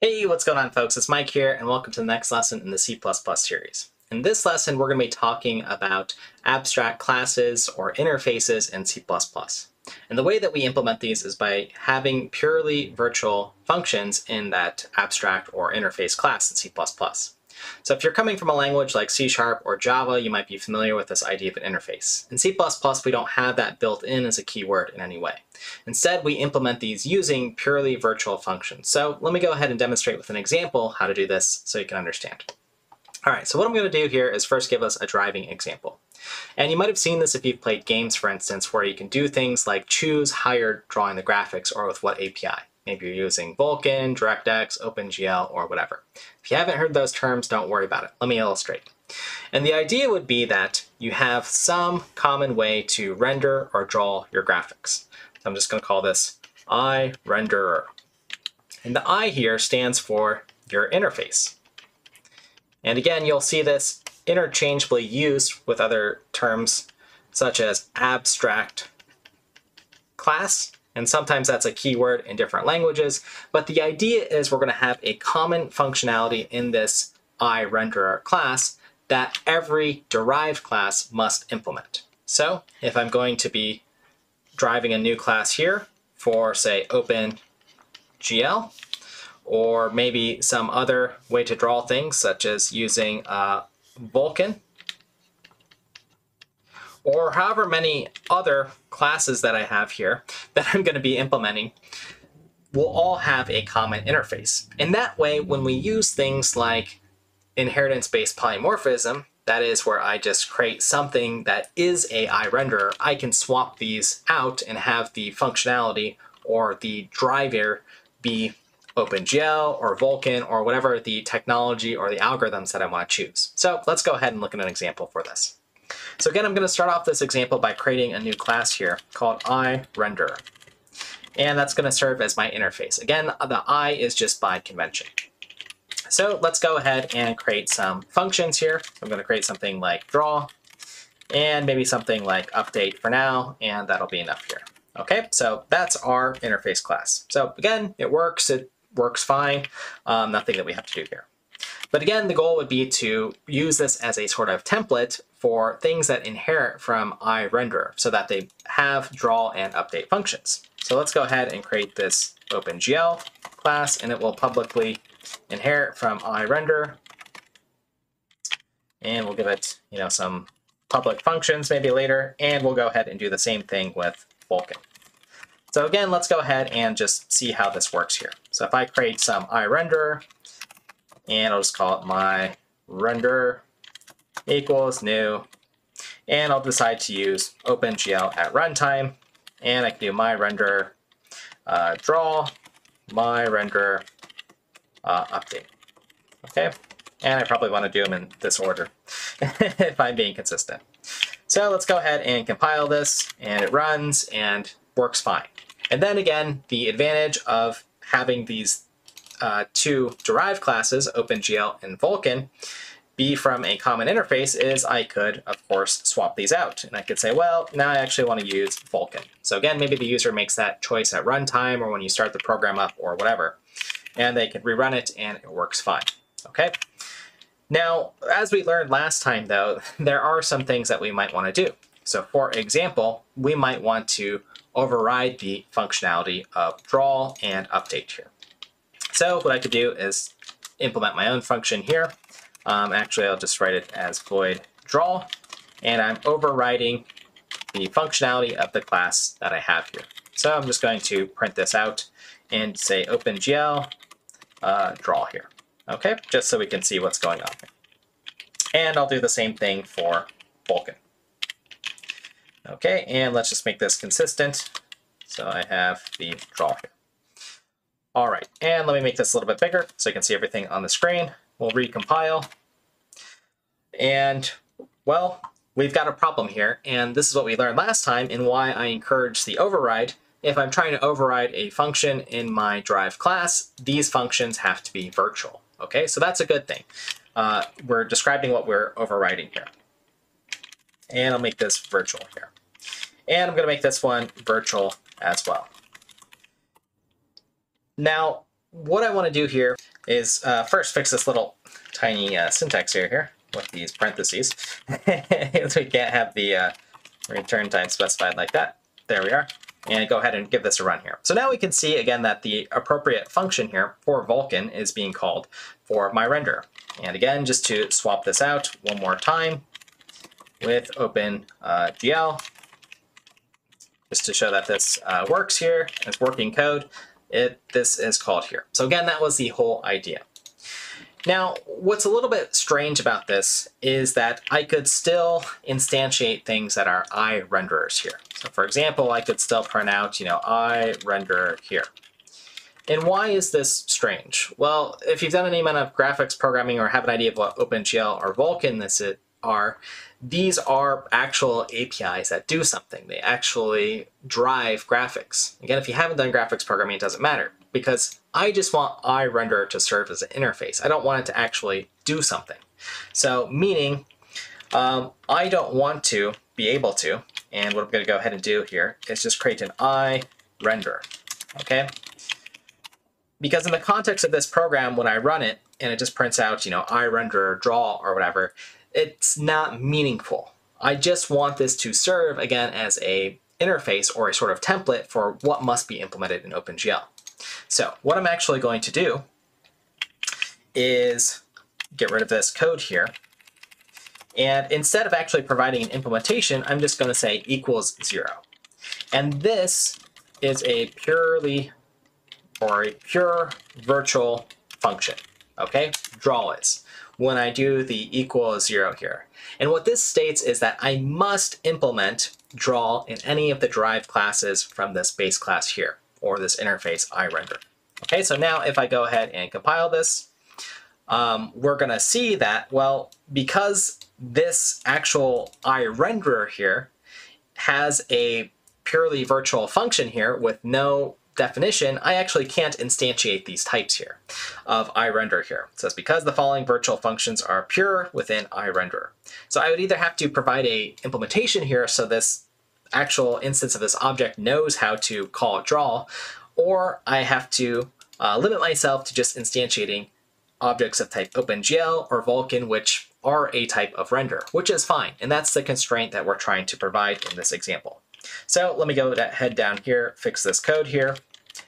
Hey, what's going on folks? It's Mike here and welcome to the next lesson in the C++ series. In this lesson, we're going to be talking about abstract classes or interfaces in C++. And the way that we implement these is by having purely virtual functions in that abstract or interface class in C++. So if you're coming from a language like C Sharp or Java, you might be familiar with this idea of an interface. In C++, we don't have that built in as a keyword in any way. Instead, we implement these using purely virtual functions. So let me go ahead and demonstrate with an example how to do this so you can understand. All right, so what I'm going to do here is first give us a driving example. And you might have seen this if you've played games, for instance, where you can do things like choose you're drawing the graphics or with what API. Maybe you're using Vulkan, DirectX, OpenGL, or whatever. If you haven't heard those terms, don't worry about it. Let me illustrate. And the idea would be that you have some common way to render or draw your graphics. I'm just going to call this iRenderer. And the I here stands for your interface. And again, you'll see this interchangeably used with other terms such as abstract class and sometimes that's a keyword in different languages. But the idea is we're going to have a common functionality in this iRenderer class that every derived class must implement. So if I'm going to be driving a new class here for, say, OpenGL, or maybe some other way to draw things, such as using uh, Vulkan, or however many other classes that I have here that I'm going to be implementing will all have a common interface. And that way, when we use things like inheritance-based polymorphism, that is where I just create something that is a iRenderer, I can swap these out and have the functionality or the driver be OpenGL or Vulkan or whatever the technology or the algorithms that I want to choose. So let's go ahead and look at an example for this. So again, I'm going to start off this example by creating a new class here called iRenderer. And that's going to serve as my interface. Again, the I is just by convention. So let's go ahead and create some functions here. I'm going to create something like draw and maybe something like update for now, and that'll be enough here. Okay, so that's our interface class. So again, it works, it works fine, um, nothing that we have to do here. But again, the goal would be to use this as a sort of template for things that inherit from iRenderer so that they have draw and update functions. So let's go ahead and create this OpenGL class and it will publicly inherit from iRender. And we'll give it, you know, some public functions maybe later, and we'll go ahead and do the same thing with Vulkan. So again, let's go ahead and just see how this works here. So if I create some iRenderer, and I'll just call it my render equals new, and I'll decide to use OpenGL at runtime, and I can do my render uh, draw, my render uh, update. Okay, and I probably want to do them in this order if I'm being consistent. So let's go ahead and compile this, and it runs and works fine. And then again, the advantage of having these uh, two derived classes, OpenGL and Vulkan, be from a common interface is I could, of course, swap these out. And I could say, well, now I actually want to use Vulkan. So again, maybe the user makes that choice at runtime or when you start the program up or whatever. And they can rerun it and it works fine. Okay. Now, as we learned last time, though, there are some things that we might want to do. So for example, we might want to override the functionality of draw and update here. So what I could do is implement my own function here. Um, actually, I'll just write it as void draw, and I'm overriding the functionality of the class that I have here. So I'm just going to print this out and say OpenGL uh, draw here. Okay, just so we can see what's going on. And I'll do the same thing for Vulkan. Okay, and let's just make this consistent. So I have the draw here. All right, and let me make this a little bit bigger so you can see everything on the screen. We'll recompile. And, well, we've got a problem here, and this is what we learned last time and why I encourage the override. If I'm trying to override a function in my derived class, these functions have to be virtual. Okay, so that's a good thing. Uh, we're describing what we're overriding here. And I'll make this virtual here. And I'm going to make this one virtual as well. Now, what I want to do here is uh, first fix this little tiny uh, syntax error here with these parentheses. we can't have the uh, return type specified like that. There we are. And go ahead and give this a run here. So now we can see again that the appropriate function here for Vulkan is being called for my render. And again, just to swap this out one more time with OpenGL, uh, just to show that this uh, works here, it's working code, it this is called here. So again, that was the whole idea. Now, what's a little bit strange about this is that I could still instantiate things that are I renderers here. So for example, I could still print out, you know, I render here. And why is this strange? Well, if you've done any amount of graphics programming or have an idea of what OpenGL or Vulkan this are, these are actual APIs that do something. They actually drive graphics. Again, if you haven't done graphics programming, it doesn't matter because I just want iRender to serve as an interface. I don't want it to actually do something. So meaning um, I don't want to be able to, and what I'm going to go ahead and do here is just create an iRender, okay? Because in the context of this program, when I run it, and it just prints out, you know, iRender, draw, or whatever, it's not meaningful. I just want this to serve, again, as a interface or a sort of template for what must be implemented in OpenGL. So what I'm actually going to do is get rid of this code here. And instead of actually providing an implementation, I'm just going to say equals zero. And this is a purely or a pure virtual function. Okay, draw is when I do the equal zero here. And what this states is that I must implement draw in any of the derived classes from this base class here or this interface I render. Okay, so now if I go ahead and compile this, um, we're going to see that, well, because this actual I iRenderer here has a purely virtual function here with no definition, I actually can't instantiate these types here of iRender here. It says because the following virtual functions are pure within iRender. So I would either have to provide a implementation here so this actual instance of this object knows how to call draw, or I have to uh, limit myself to just instantiating objects of type OpenGL or Vulkan, which are a type of render, which is fine. And that's the constraint that we're trying to provide in this example. So let me go head down here, fix this code here,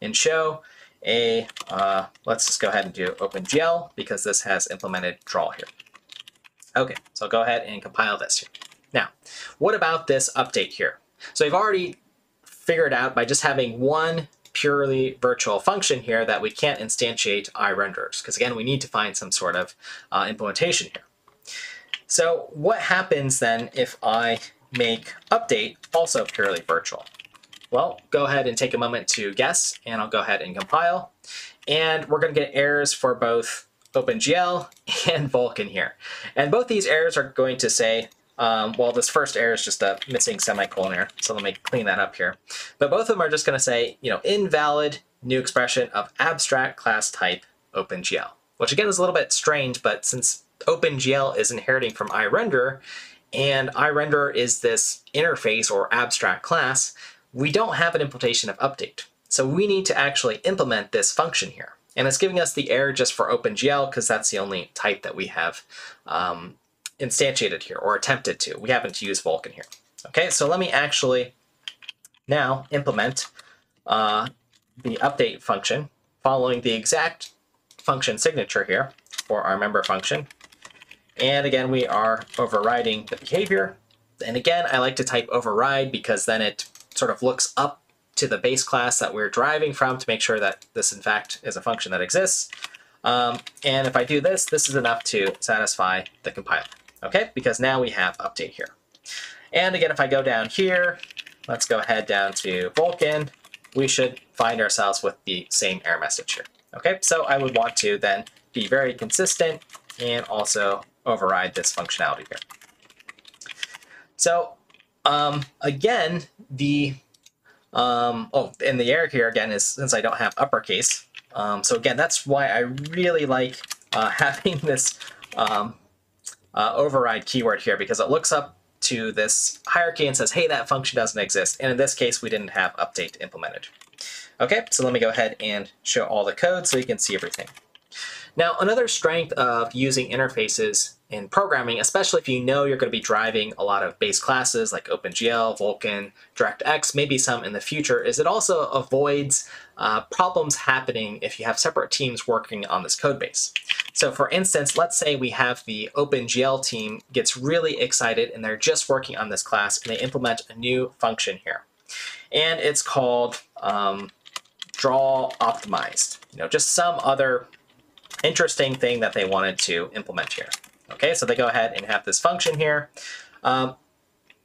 and show a, uh, let's just go ahead and do OpenGL because this has implemented draw here. Okay, so I'll go ahead and compile this here. Now, what about this update here? So I've already figured out by just having one purely virtual function here that we can't instantiate iRenders, because again, we need to find some sort of uh, implementation here. So what happens then if I make update also purely virtual? Well, go ahead and take a moment to guess, and I'll go ahead and compile. And we're going to get errors for both OpenGL and Vulkan here. And both these errors are going to say um, well, this first error is just a missing semicolon error, so let me clean that up here. But both of them are just going to say, you know, invalid new expression of abstract class type OpenGL, which again is a little bit strange, but since OpenGL is inheriting from iRender, and iRender is this interface or abstract class, we don't have an implementation of update. So we need to actually implement this function here. And it's giving us the error just for OpenGL because that's the only type that we have um, instantiated here or attempted to. We happen to use Vulkan here. Okay, so let me actually now implement uh, the update function following the exact function signature here for our member function. And again, we are overriding the behavior. And again, I like to type override because then it sort of looks up to the base class that we're driving from to make sure that this in fact is a function that exists. Um, and if I do this, this is enough to satisfy the compiler okay? Because now we have update here. And again, if I go down here, let's go ahead down to Vulkan, we should find ourselves with the same error message here. Okay, so I would want to then be very consistent and also override this functionality here. So um, again, the, um, oh, and the error here again is since I don't have uppercase. Um, so again, that's why I really like uh, having this um, uh, override keyword here because it looks up to this hierarchy and says, hey, that function doesn't exist. And in this case, we didn't have update implemented. Okay, so let me go ahead and show all the code so you can see everything. Now, another strength of using interfaces in programming, especially if you know you're going to be driving a lot of base classes like OpenGL, Vulkan, DirectX, maybe some in the future, is it also avoids uh, problems happening if you have separate teams working on this code base. So for instance, let's say we have the OpenGL team gets really excited and they're just working on this class and they implement a new function here. And it's called um, draw optimized, you know, just some other interesting thing that they wanted to implement here. Okay, so they go ahead and have this function here. Um,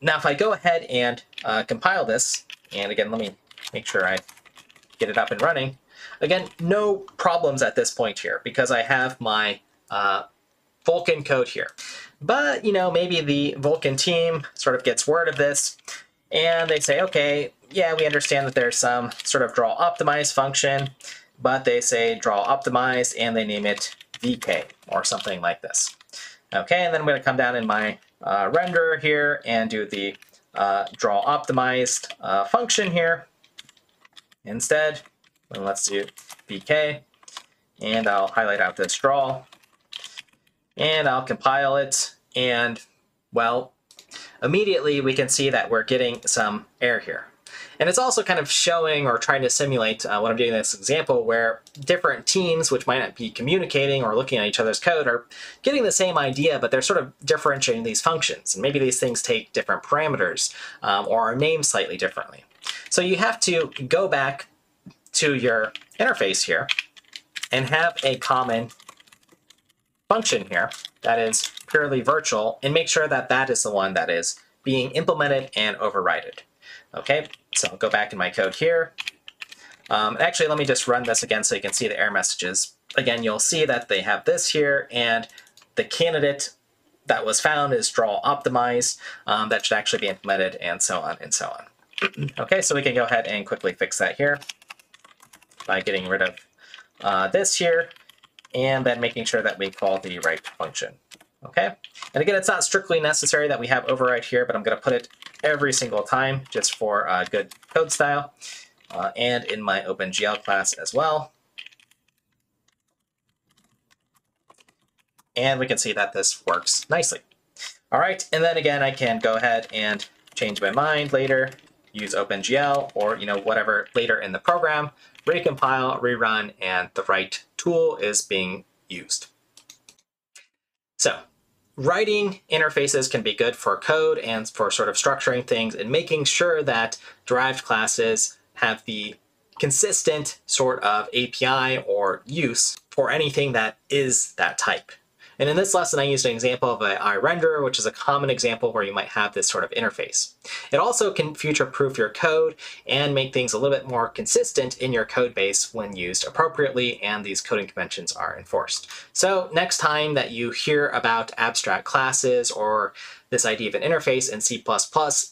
now, if I go ahead and uh, compile this, and again, let me make sure I get it up and running. Again, no problems at this point here because I have my uh, Vulkan code here. But, you know, maybe the Vulkan team sort of gets word of this and they say, okay, yeah, we understand that there's some sort of draw optimize function but they say draw optimized and they name it VK or something like this. Okay, and then I'm going to come down in my uh, renderer here and do the uh, draw optimized uh, function here instead. And let's do VK, and I'll highlight out this draw, and I'll compile it, and well, immediately we can see that we're getting some error here. And it's also kind of showing or trying to simulate uh, what I'm doing in this example where different teams, which might not be communicating or looking at each other's code, are getting the same idea, but they're sort of differentiating these functions. And maybe these things take different parameters um, or are named slightly differently. So you have to go back to your interface here and have a common function here that is purely virtual and make sure that that is the one that is being implemented and overridden. Okay, so I'll go back in my code here. Um, actually, let me just run this again so you can see the error messages. Again, you'll see that they have this here, and the candidate that was found is draw optimized. Um, that should actually be implemented, and so on and so on. okay, so we can go ahead and quickly fix that here by getting rid of uh, this here, and then making sure that we call the right function. Okay, and again, it's not strictly necessary that we have override here, but I'm going to put it every single time just for uh, good code style uh, and in my OpenGL class as well. And we can see that this works nicely. All right, and then again, I can go ahead and change my mind later, use OpenGL or you know whatever later in the program, recompile, rerun, and the right tool is being used. Writing interfaces can be good for code and for sort of structuring things and making sure that derived classes have the consistent sort of API or use for anything that is that type. And in this lesson, I used an example of an iRenderer, which is a common example where you might have this sort of interface. It also can future-proof your code and make things a little bit more consistent in your code base when used appropriately and these coding conventions are enforced. So next time that you hear about abstract classes or this idea of an interface in C++,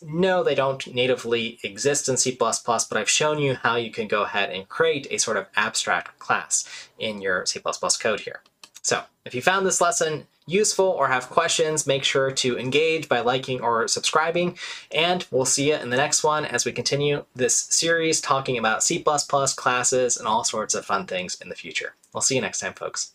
no, they don't natively exist in C++, but I've shown you how you can go ahead and create a sort of abstract class in your C++ code here. So if you found this lesson useful or have questions, make sure to engage by liking or subscribing, and we'll see you in the next one as we continue this series talking about C++, classes, and all sorts of fun things in the future. We'll see you next time, folks.